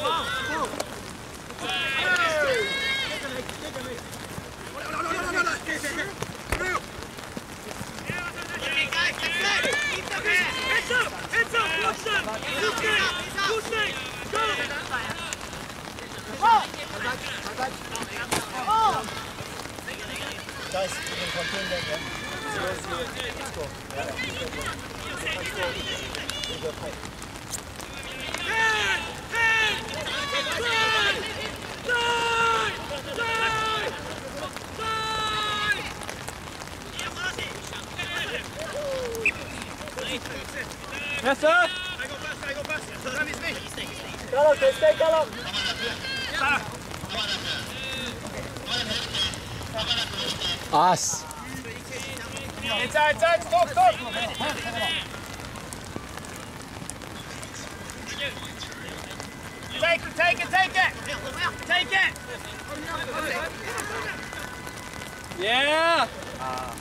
喂喂喂喂，我要換啊！Go, go, go. Go straight. Go Straight. Go straight. 咩 sir？Go, go, stay, go. Us。Inside, inside. Stop, stop. Take it, take it, take it. Take it. Yeah！Uh,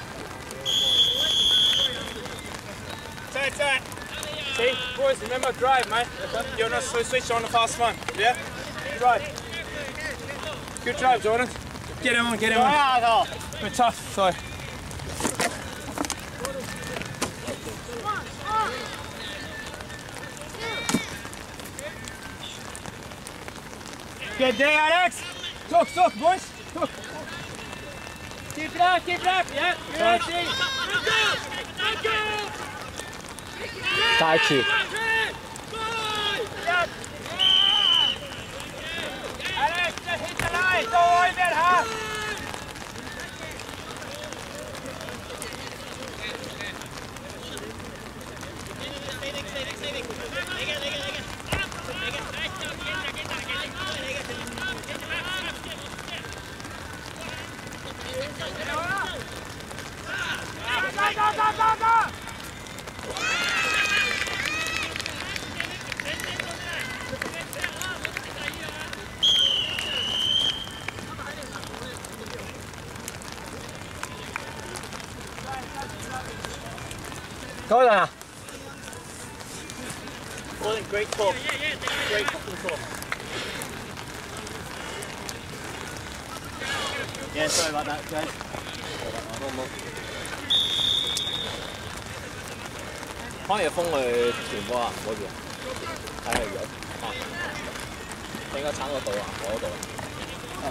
Tight, tight. See, boys, remember drive, mate. You're not so switch on the fast one. Yeah? Drive. Good drive, Jordan. Get him on, get him on. Ah, We're tough, so. Good day, Alex. Talk, talk, boys. Talk. Keep it up, keep it up. Yeah, you're right, see. 下加一起 Colin, great talk. Great fucking talk. Yeah, sorry about that, guys. 可能封佢传波啊，嗰边睇下样啊，应该撑嗰度啊，我嗰度啊。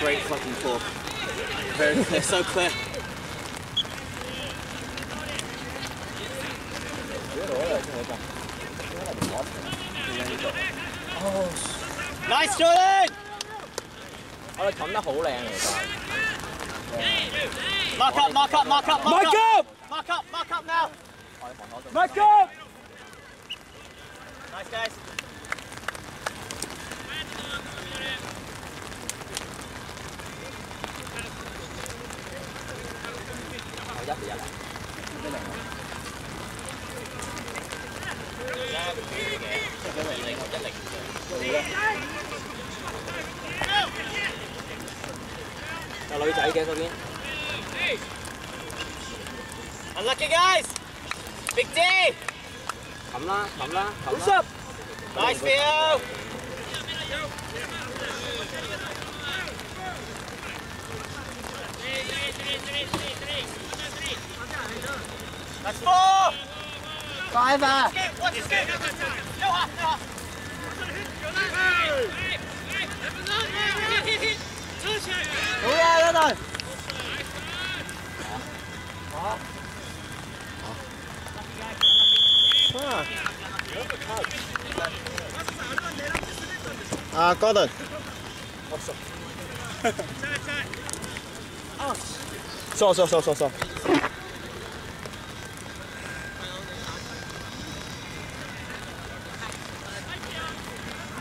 Great fucking talk. Very clear, so clear. Nice, Jordan! 我哋冚得好靓其实。 Mark up, mark up, mark up, mark, Mark up! Mark up, mark up now. 我哋 ra là Tao chạy kìa con nhé Unlucky guys Big day Thẩm lá, thẩm lá, thẩm lá Nice field let's four! Five! Đúng rồi, đúng rồi. 아 꺼든 없어 써써써써써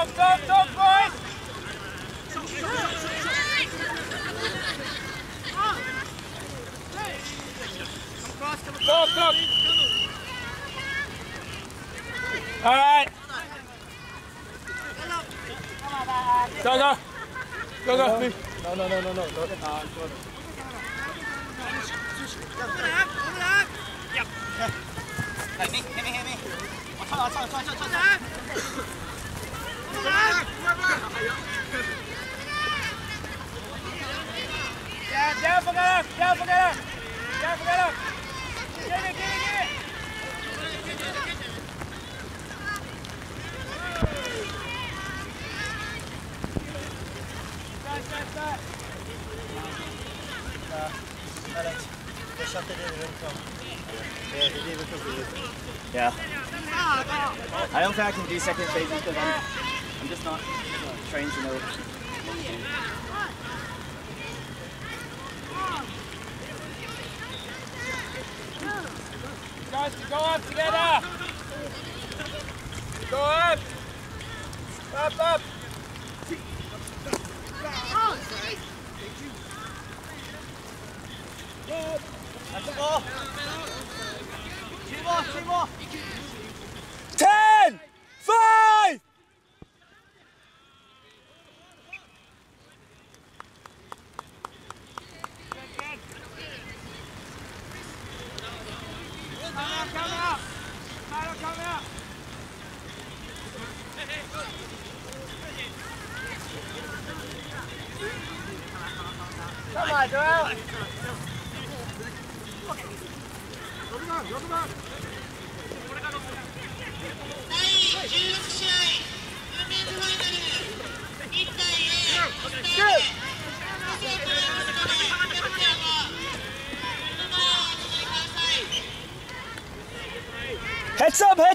Talk, talk, talk, boys. Talk, talk. All right. Go, go. Go, go. No no no no no. Uh, Yeah. I don't think I can do second phases because I'm, I'm just not trained to know. Guys, go up together. Go up. Up, up. Ten, five. Come out, come out. Tyler, come out. Come on, Joel. Heads up,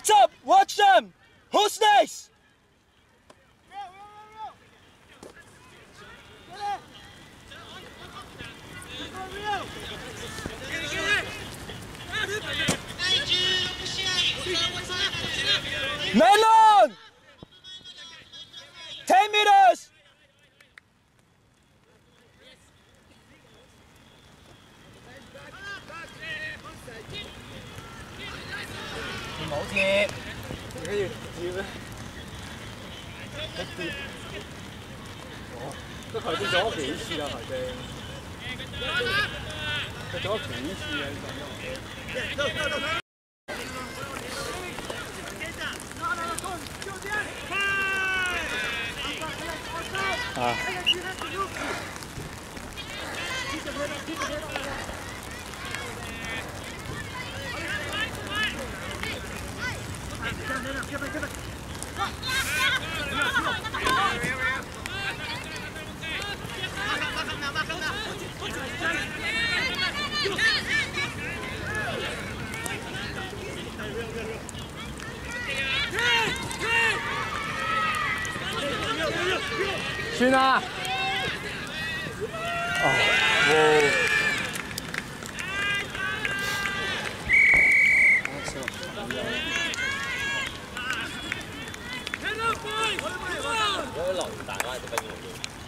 给可以可以的这还是小黑去啊还是在这找便宜时间了你救爹啊你的算啊！哦，哇！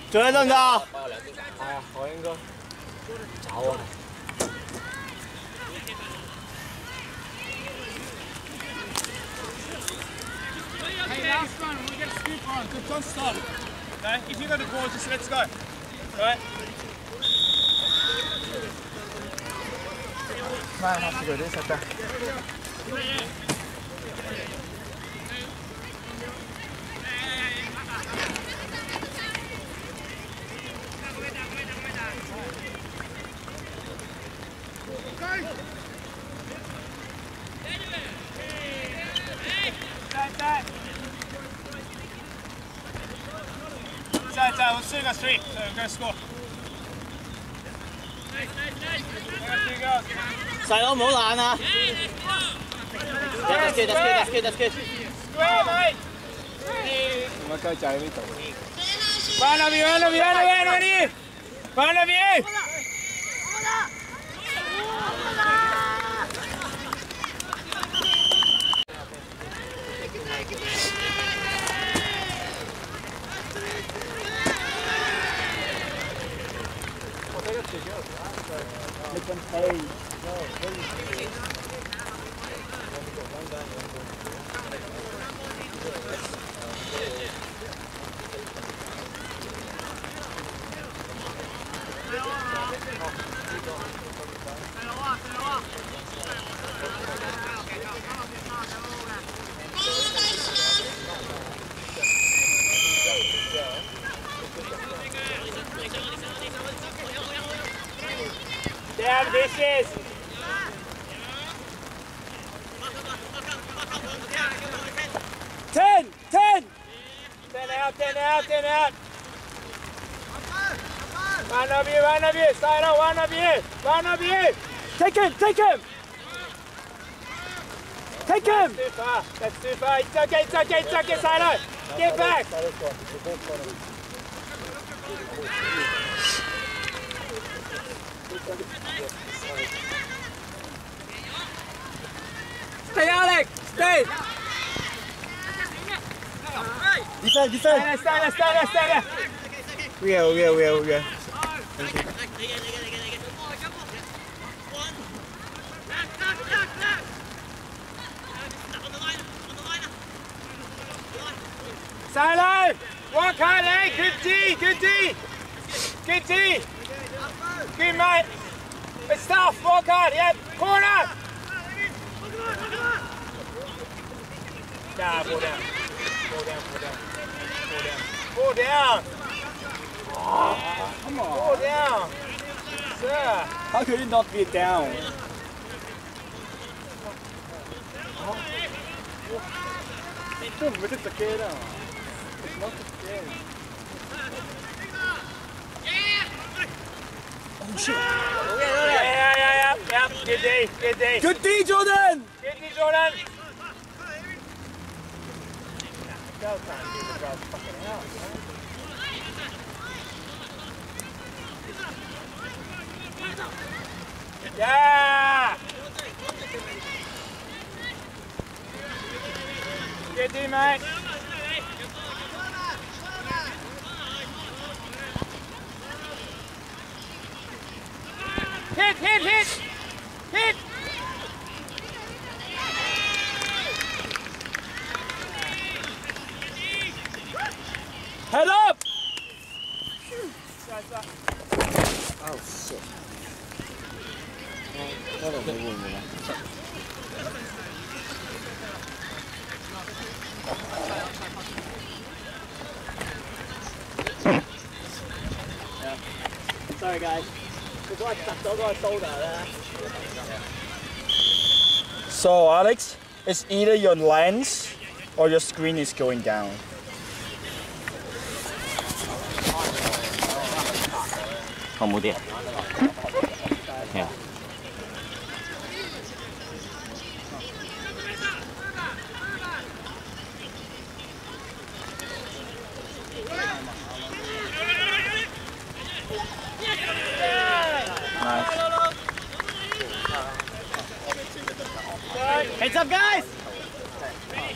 做得得唔得啊？系啊，我应该走啊。Hey, last run. We get a speed run. Good, don't stop. Okay? If you've got a ball, just let's go. Right? Right, that's good, is it? us three, so we're gonna score. We got three girls. 细佬唔好懒啊！That's good, that's good, that's good, that's good. Square, mate! 咁啊鸡仔喺呢度。 One of you, one of you, one of you, Of you! Down dishes! Ten! Ten! Ten out, ten out, ten out! One of you, one of you, Silo, one of you, one of you! Take him, take him! Take him! That's too far, that's too far. It's okay, it's okay, it's okay, Silo! Get back! Stay, Alex! Stay! Defend, defend. Stay there, stay there, stay there, stay there! We are, we are, we are, we are. Silo! Walk hard, eh? Good D, good D! Good D! Good, mate! It's tough, walk hard, yep! Corner! Nah, fall down. Fall down, fall down. Fall down. Fall down! Come on. Fall down! Sir! How could it not be down? Don't put it together. It's not together. Yeah, yeah, yeah, yeah, yeah. Good D, good D. Good D, Jordan! Good D, Jordan. Yeah! Good D, mate. Hit, hit, hit! Hit! So Alex, it's either your lens or your screen is going down. Yeah. Heads up, guys! Hey.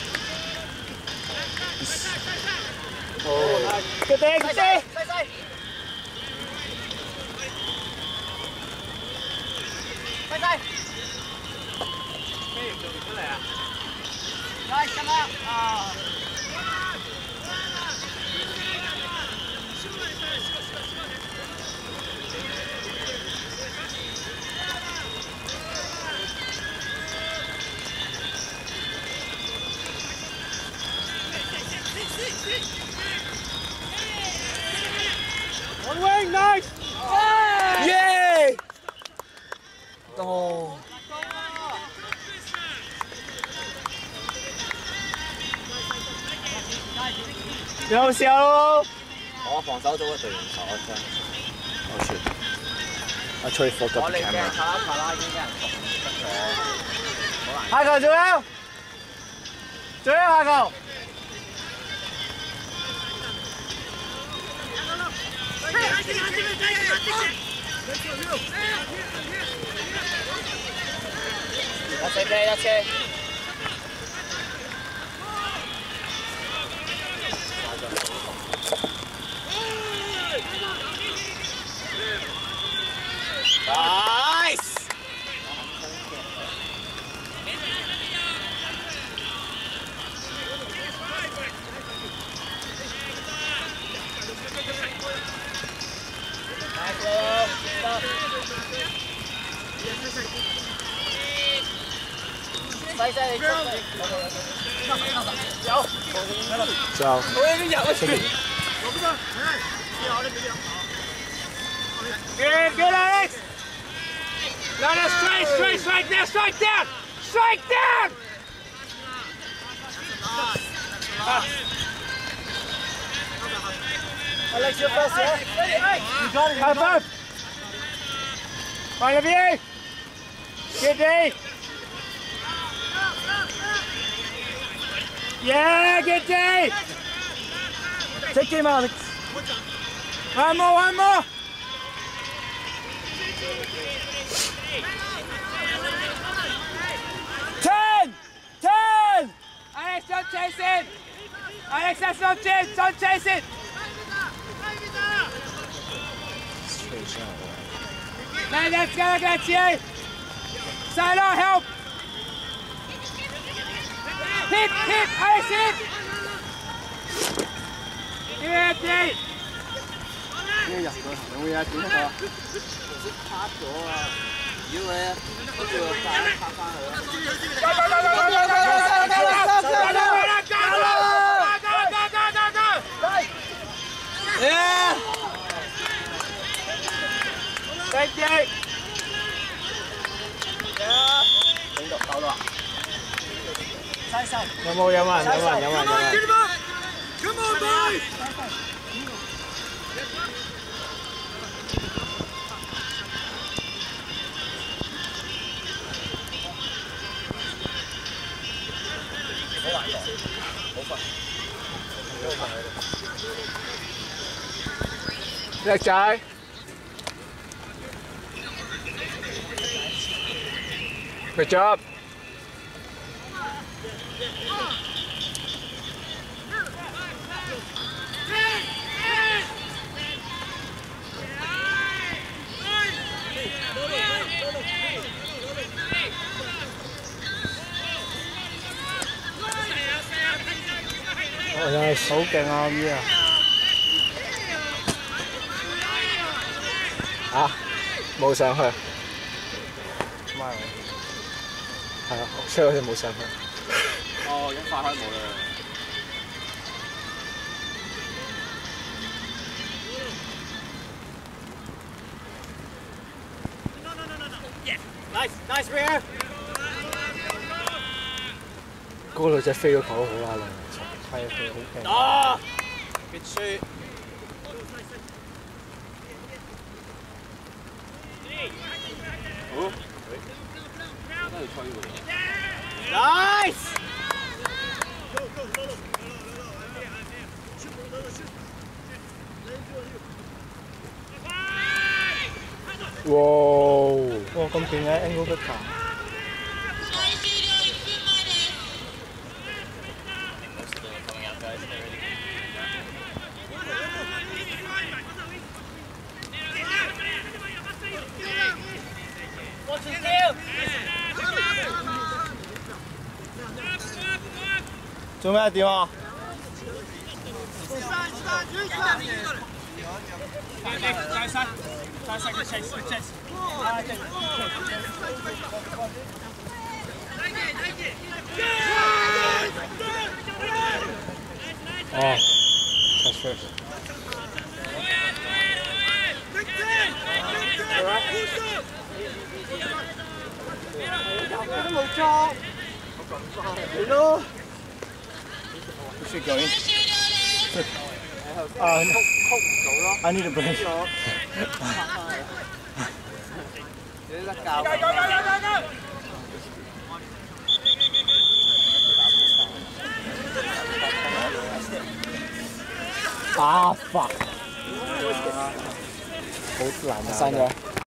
Cứ tê, cứ tê Sai sai Cái gì được cái này à? Rồi, xem nào One wing, nice. Yay! Oh. 有笑咯！我防守组嘅队员手真。 Oh shit. I totally fucked 我 up the 哋嘅 camera. 卡拉卡拉已经俾人得咗，下球仲有，仲有下球。 一車啤一 So, Good, good, Alex. Now that's straight, straight, straight down, straight down, straight down. Alex, you're first, yeah? You got it, you got Fine, Right of you. Good day. Yeah, good day. Take him, Alex. One more, one more. Ten! Ten! Alex, don't chase it. Alex, that's not chase. Don't chase it. That's gonna get you. Silo, help. Hit, hit, Alex, hit. Good day. 有冇有冇人？有冇人？有冇人？有冇人？ Đẹp trai Good job Oh, nice. Hấu càng ngon nha. 啊，冇上去，唔係係啊，所以我哋冇上去。哦，咁快開冇啦。Nice, nice rear. 嗰個女仔飛咗球都好啦，靚，係佢好勁。打，good shoot。Wow. Wow, công trình ấy, anh vô vật cả. Chuẩn bị tìm à? Tại sao? Five seconds, chase, good chase. Ah, okay. Oh, that's first. Hello. We should go in. um, I need a break. Ah, fuck.